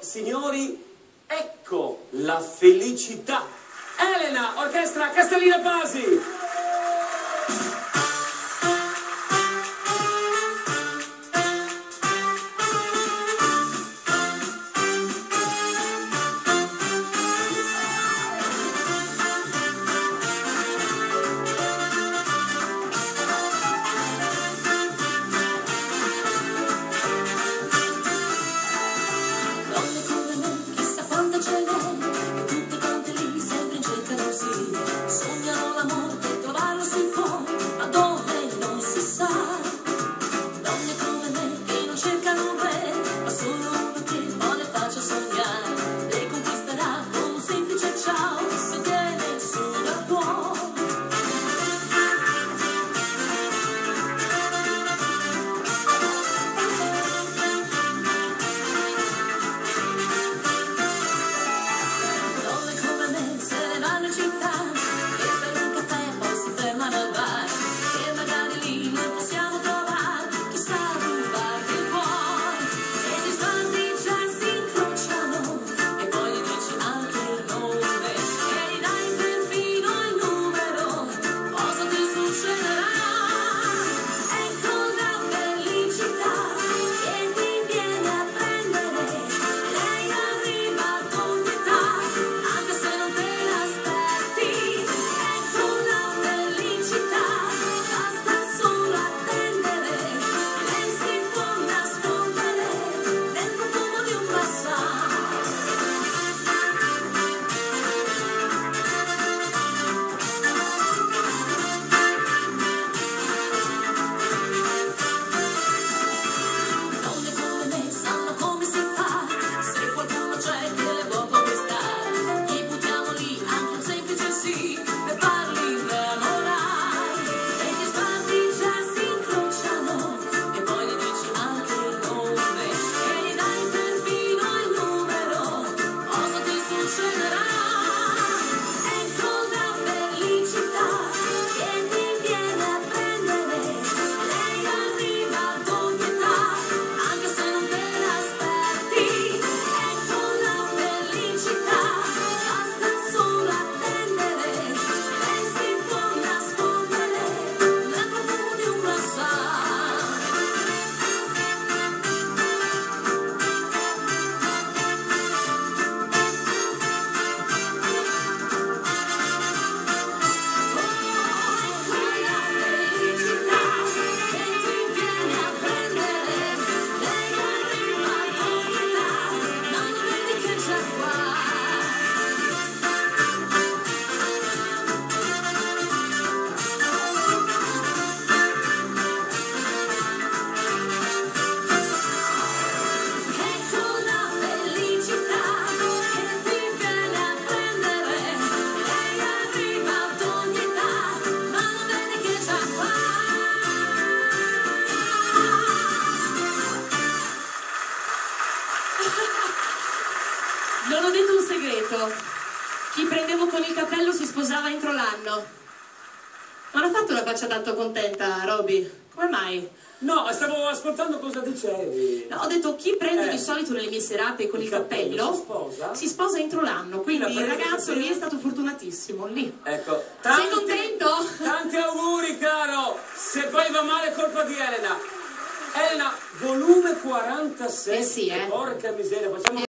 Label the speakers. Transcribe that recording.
Speaker 1: Signori, ecco la felicità. Elena, orchestra Castellina Pasi.
Speaker 2: Non
Speaker 3: ho detto un segreto. Chi prendevo con il cappello si sposava entro l'anno. ma Non ha fatto una faccia tanto contenta, Roby. Come mai?
Speaker 1: No, stavo ascoltando cosa dicevi.
Speaker 3: No, ho detto chi prende
Speaker 1: eh.
Speaker 3: di solito nelle mie serate con il,
Speaker 1: il cappello,
Speaker 3: cappello
Speaker 1: si, sposa?
Speaker 3: si sposa? entro l'anno, quindi il ragazzo lì è stato fortunatissimo, lì.
Speaker 1: Ecco, tanti,
Speaker 3: Sei contento?
Speaker 1: Tanti auguri, caro! Se poi va male è colpa di Elena. Elena, volume 46.
Speaker 3: Eh sì, eh.
Speaker 1: Porca miseria, facciamo... Eh.